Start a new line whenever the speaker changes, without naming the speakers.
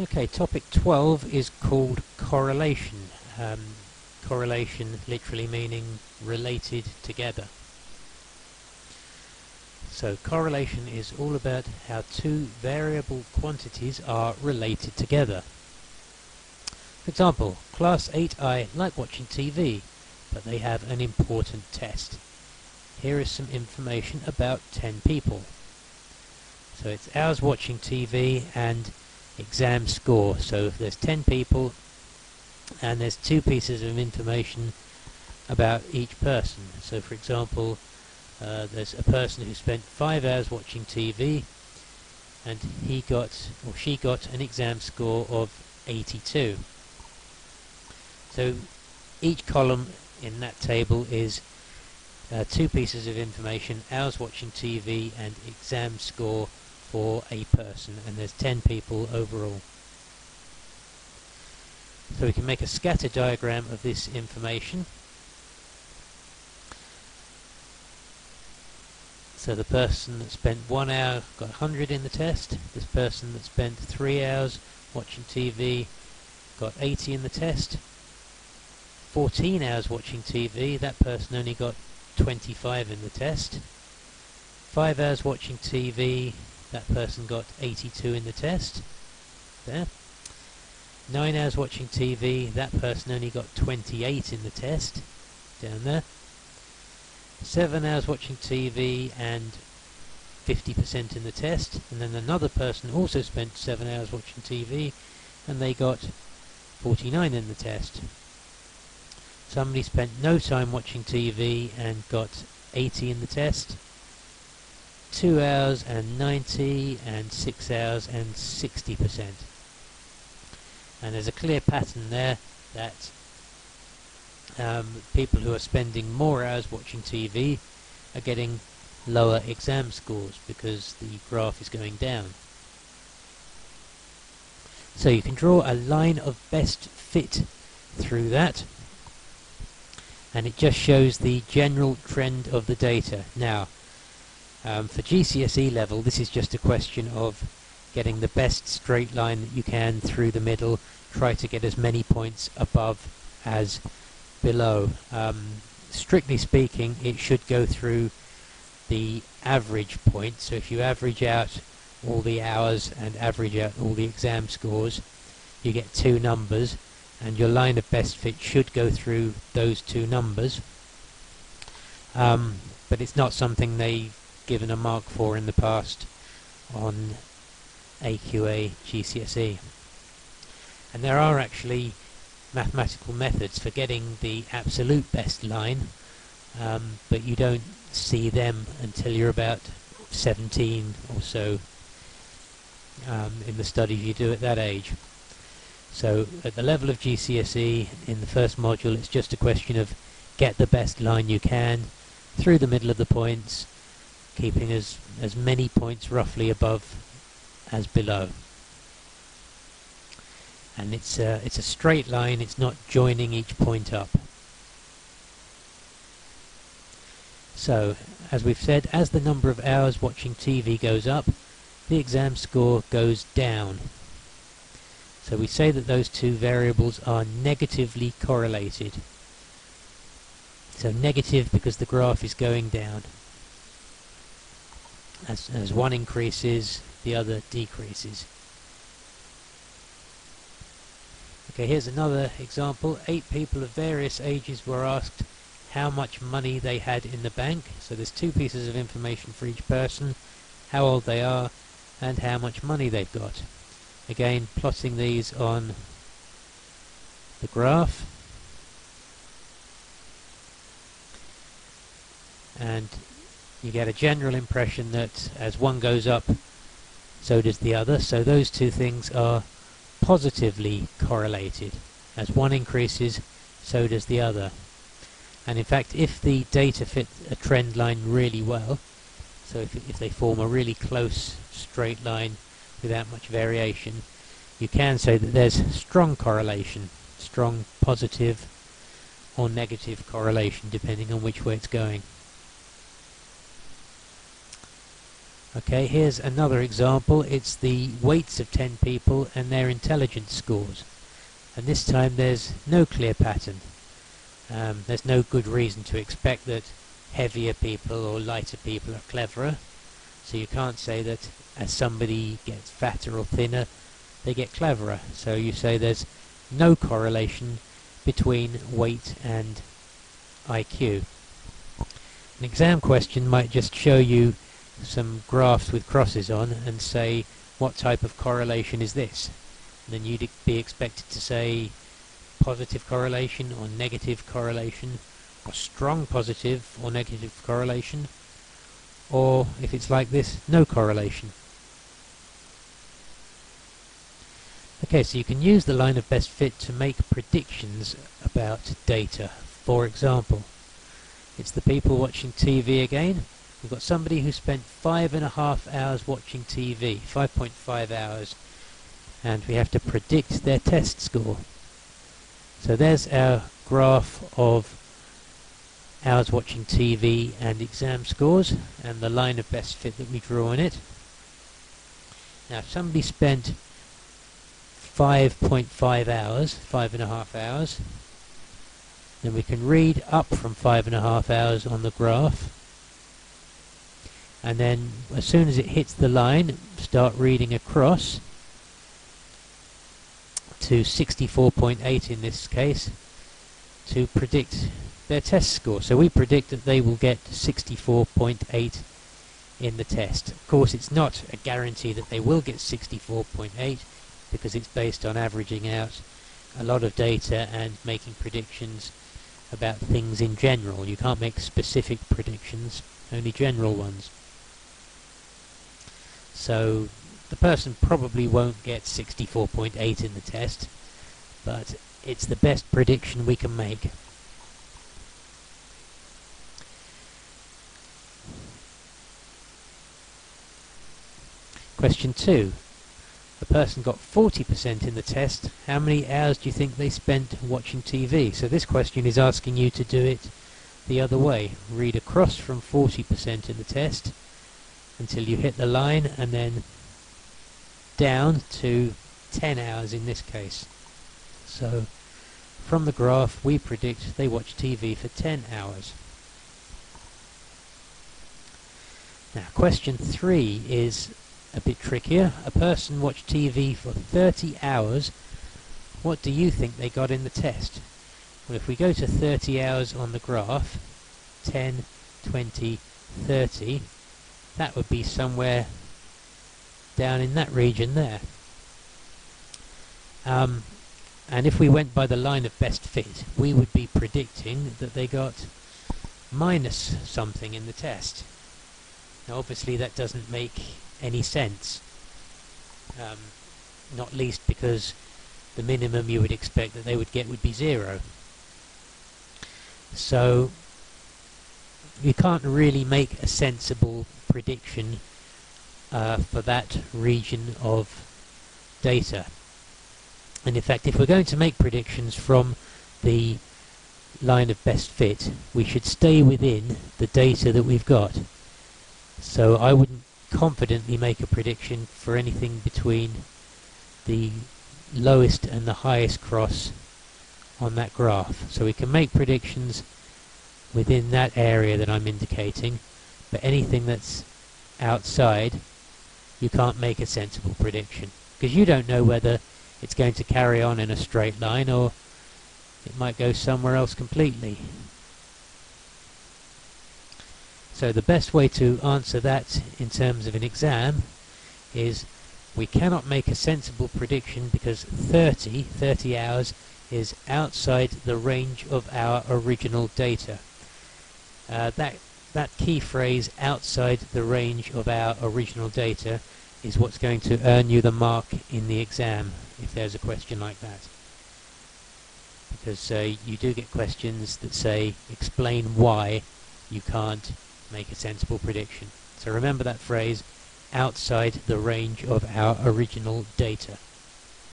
Okay, topic 12 is called correlation. Um, correlation literally meaning related together. So correlation is all about how two variable quantities are related together. For example, class 8i like watching TV, but they have an important test. Here is some information about 10 people. So it's hours watching TV and exam score. So if there's 10 people and there's two pieces of information about each person. So for example, uh, there's a person who spent five hours watching TV and he got or she got an exam score of 82 so each column in that table is uh, two pieces of information hours watching TV and exam score for a person and there's 10 people overall so we can make a scatter diagram of this information So the person that spent one hour got 100 in the test. This person that spent three hours watching TV got 80 in the test. 14 hours watching TV, that person only got 25 in the test. 5 hours watching TV, that person got 82 in the test. There. 9 hours watching TV, that person only got 28 in the test. Down there seven hours watching TV and 50% in the test and then another person also spent seven hours watching TV and they got 49 in the test somebody spent no time watching TV and got 80 in the test 2 hours and 90 and 6 hours and 60% and there's a clear pattern there that um, people who are spending more hours watching TV are getting lower exam scores because the graph is going down. So you can draw a line of best fit through that and it just shows the general trend of the data. Now um, for GCSE level this is just a question of getting the best straight line that you can through the middle, try to get as many points above as below. Um, strictly speaking, it should go through the average point. So if you average out all the hours and average out all the exam scores, you get two numbers, and your line of best fit should go through those two numbers. Um, but it's not something they've given a mark for in the past on AQA GCSE. And there are actually mathematical methods for getting the absolute best line, um, but you don't see them until you're about 17 or so um, in the studies you do at that age. So at the level of GCSE in the first module it's just a question of get the best line you can through the middle of the points keeping as, as many points roughly above as below and it's a, it's a straight line, it's not joining each point up. So, as we've said, as the number of hours watching TV goes up, the exam score goes down. So we say that those two variables are negatively correlated. So negative because the graph is going down. As, as one increases, the other decreases. Okay, here's another example. Eight people of various ages were asked how much money they had in the bank. So there's two pieces of information for each person, how old they are, and how much money they've got. Again, plotting these on the graph. And you get a general impression that as one goes up, so does the other. So those two things are positively correlated. As one increases, so does the other. And in fact, if the data fit a trend line really well, so if, if they form a really close straight line without much variation, you can say that there's strong correlation, strong positive or negative correlation depending on which way it's going. Okay, here's another example. It's the weights of 10 people and their intelligence scores. And this time there's no clear pattern. Um, there's no good reason to expect that heavier people or lighter people are cleverer. So you can't say that as somebody gets fatter or thinner, they get cleverer. So you say there's no correlation between weight and IQ. An exam question might just show you some graphs with crosses on and say what type of correlation is this? And then you'd be expected to say positive correlation or negative correlation or strong positive or negative correlation or if it's like this no correlation. Okay, so you can use the line of best fit to make predictions about data. For example, it's the people watching TV again. We've got somebody who spent five and a half hours watching TV, 5.5 hours, and we have to predict their test score. So there's our graph of hours watching TV and exam scores, and the line of best fit that we draw on it. Now, if somebody spent 5.5 hours, five and a half hours. Then we can read up from five and a half hours on the graph. And then as soon as it hits the line, start reading across to 64.8 in this case to predict their test score. So we predict that they will get 64.8 in the test. Of course, it's not a guarantee that they will get 64.8 because it's based on averaging out a lot of data and making predictions about things in general. You can't make specific predictions, only general ones. So the person probably won't get 64.8 in the test, but it's the best prediction we can make. Question 2. A person got 40% in the test. How many hours do you think they spent watching TV? So this question is asking you to do it the other way. Read across from 40% in the test until you hit the line and then down to 10 hours in this case. So from the graph we predict they watch TV for 10 hours. Now question 3 is a bit trickier. A person watched TV for 30 hours. What do you think they got in the test? Well, if we go to 30 hours on the graph, 10, 20, 30, that would be somewhere down in that region there. Um, and if we went by the line of best fit, we would be predicting that they got minus something in the test. Now obviously that doesn't make any sense. Um, not least because the minimum you would expect that they would get would be zero. So you can't really make a sensible prediction uh, for that region of data. And in fact, if we're going to make predictions from the line of best fit, we should stay within the data that we've got. So I wouldn't confidently make a prediction for anything between the lowest and the highest cross on that graph. So we can make predictions within that area that I'm indicating, but anything that's outside, you can't make a sensible prediction. Because you don't know whether it's going to carry on in a straight line or it might go somewhere else completely. So the best way to answer that in terms of an exam is we cannot make a sensible prediction because 30, 30 hours is outside the range of our original data. Uh, that, that key phrase, outside the range of our original data, is what's going to earn you the mark in the exam if there's a question like that. Because uh, you do get questions that say, explain why you can't make a sensible prediction. So remember that phrase, outside the range of our original data.